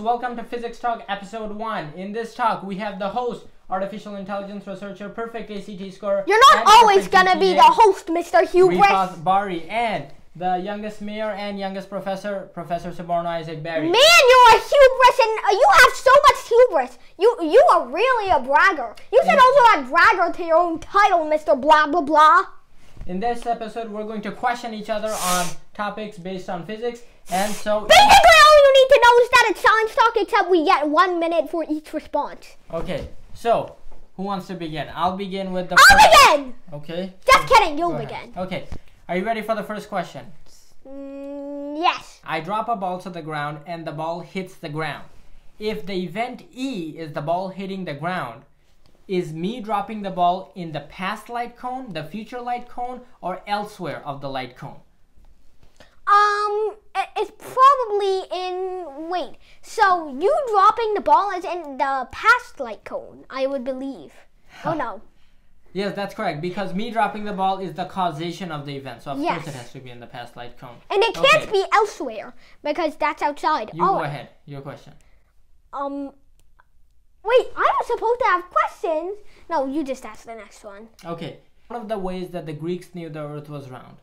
welcome to Physics Talk episode 1. In this talk, we have the host, artificial intelligence researcher, perfect ACT score. You're not always gonna be the host, Mr. Hubris. Refath Bari, and the youngest mayor and youngest professor, Professor Soborno Isaac Bari. Man, you're a hubris, and uh, you have so much hubris. You you are really a bragger. You should also add bragger to your own title, Mr. Blah blah blah. In this episode, we're going to question each other on topics based on physics, and so. Basically, all you need to know is that it's science talk, except we get one minute for each response. Okay, so who wants to begin? I'll begin with the I'll first. begin. Okay. Just kidding, you'll begin. Okay. Are you ready for the first question? Mm, yes. I drop a ball to the ground and the ball hits the ground. If the event E is the ball hitting the ground, is me dropping the ball in the past light cone, the future light cone, or elsewhere of the light cone? Um, it's probably in. Wait. So you dropping the ball is in the past light cone, I would believe. Oh no. Yes, that's correct. Because me dropping the ball is the causation of the event. So of course it has to be in the past light cone. And it can't Okay. be elsewhere because that's outside. You oh, go ahead. Your question. um. Wait, I was supposed to have questions. No, you just ask the next one. Okay. One of the ways that the Greeks knew the Earth was round.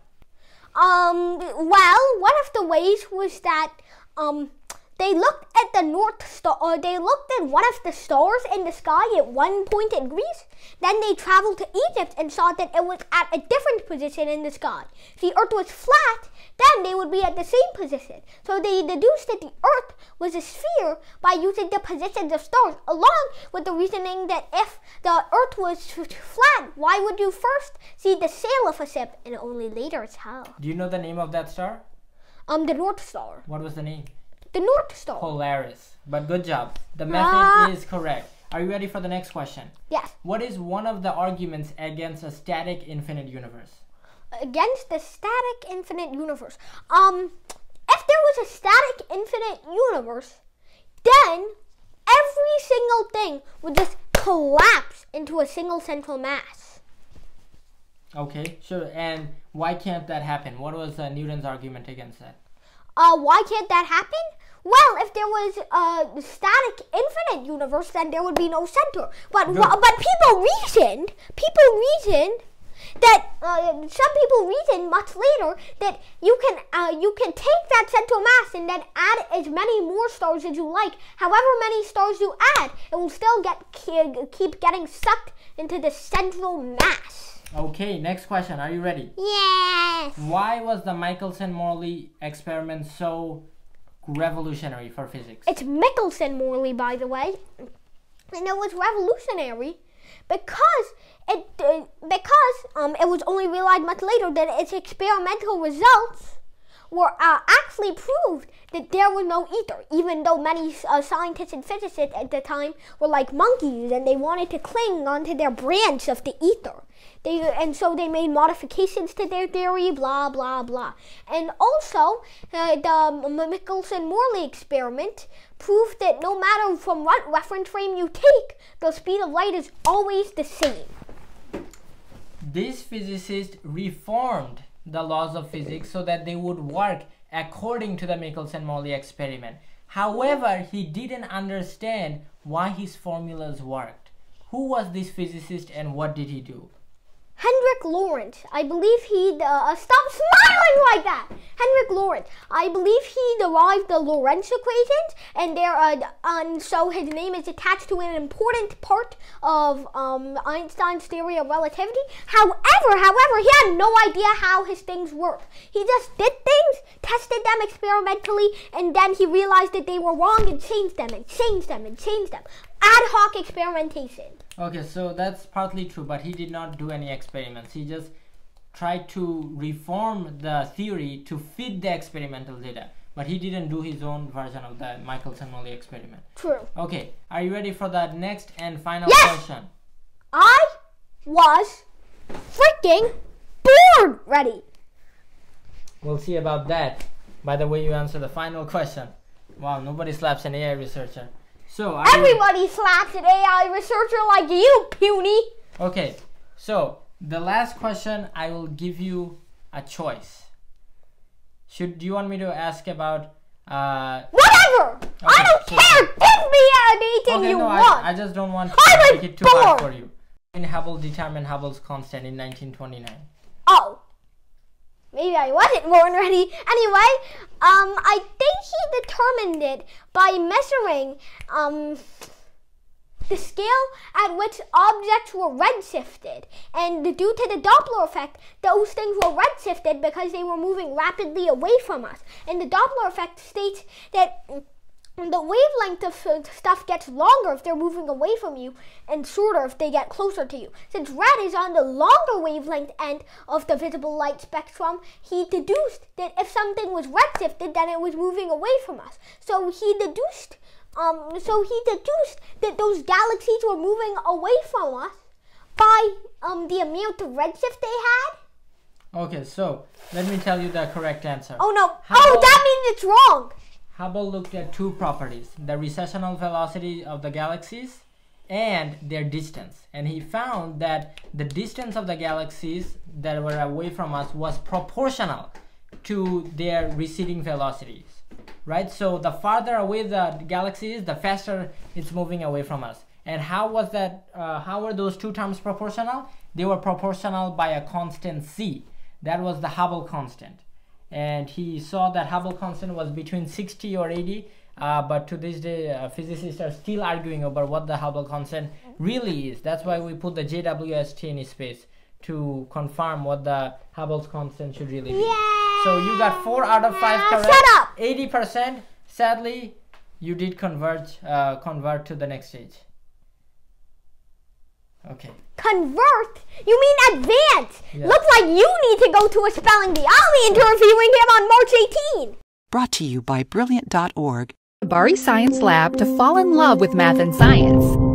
Um, well, one of the ways was that um they looked at the North Star, or they looked at one of the stars in the sky at one point in Greece. Then they traveled to Egypt and saw that it was at a different position in the sky. If the Earth was flat, then they would be at the same position. So they deduced that the Earth was a sphere by using the positions of stars, along with the reasoning that if the Earth was flat, why would you first see the sail of a ship and only later its hull? Do you know the name of that star? Um, the North Star. What was the name? The North Star. Polaris. But good job. The method Ah. is correct. Are you ready for the next question? Yes. What is one of the arguments against a static infinite universe? Against the static infinite universe. Um, if there was a static infinite universe, then every single thing would just collapse into a single central mass. Okay, sure. And why can't that happen? What was uh, Newton's argument against that? Uh, why can't that happen? Well, if there was a static infinite universe, then there would be no center. But wha- but people reasoned, people reasoned that uh, some people reasoned much later that you can uh, you can take that central mass and then add as many more stars as you like. However many stars you add, it will still get keep getting sucked into the central mass. Okay, next question. Are you ready? Why was the Michelson-Morley experiment so revolutionary for physics? It's Michelson Morley, by the way, and it was revolutionary because it uh, because um it was only realized much later that its experimental results were uh, actually proved that there was no ether, even though many uh, scientists and physicists at the time were like monkeys and they wanted to cling onto their branch of the ether. They, and so they made modifications to their theory, blah, blah, blah. And also, uh, the Michelson-Morley experiment proved that no matter from what reference frame you take, the speed of light is always the same. These physicists reformed the laws of physics so that they would work according to the Michelson-Morley experiment. However, he didn't understand why his formulas worked. Who was this physicist and what did he do? Hendrik Lorentz. I believe he uh, stop smiling like that. Hendrik Lorentz. I believe he derived the Lorentz equations, and there, and so his name is attached to an important part of um, Einstein's theory of relativity. However, however, he had no idea how his things work. He just did things, tested them experimentally, and then he realized that they were wrong and changed them and changed them and changed them. Ad hoc experimentation. Okay, so that's partly true, but he did not do any experiments. He just tried to reform the theory to fit the experimental data, but he didn't do his own version of the Michelson-Morley experiment. True. Okay, are you ready for the next and final Yes! question? I was freaking born ready. We'll see about that. By the way, you answer the final question. Wow, nobody slaps an AI researcher. So, you- Everybody slaps an AI researcher like you, puny. okay, so the last question, I will give you a choice. Should do you want me to ask about uh, Whatever. I don't so- care. Give me anything Okay, you no, want. I, I just don't want to I'm make it too hard for you. In Hubble determined Hubble's constant in 1929. oh. Maybe I wasn't born ready. Anyway, um, I think he determined it by measuring um, the scale at which objects were redshifted. And due to the Doppler effect, those things were redshifted because they were moving rapidly away from us. And the Doppler effect states that the wavelength of stuff gets longer if they're moving away from you and shorter if they get closer to you. Since red is on the longer wavelength end of the visible light spectrum, he deduced that if something was redshifted, then it was moving away from us. So he deduced, um, so he deduced that those galaxies were moving away from us by um the amount of redshift they had. Okay, so let me tell you the correct answer. Oh no! How oh, that means it's wrong. Hubble looked at two properties the recessional velocity of the galaxies and their distance. And he found that the distance of the galaxies that were away from us was proportional to their receding velocities. Right? So the farther away the galaxy is, the faster it's moving away from us. And how was that? Uh, how were those two terms proportional? They were proportional by a constant c. That was the Hubble constant and he saw that Hubble constant was between 60 or 80. Uh, but to this day, uh, physicists are still arguing over what the Hubble constant really is. That's why we put the JWST in space to confirm what the Hubble's constant should really be. So you got four out of five Ah, correct. shut up! 80%. Sadly, you did convert uh, convert to the next stage. Okay. Convert? You mean advance? Yeah. Looks like you need to go to a spelling bee. I'll be interviewing him on March 18. Brought to you by Brilliant.org the Bari Science Lab to fall in love with math and science.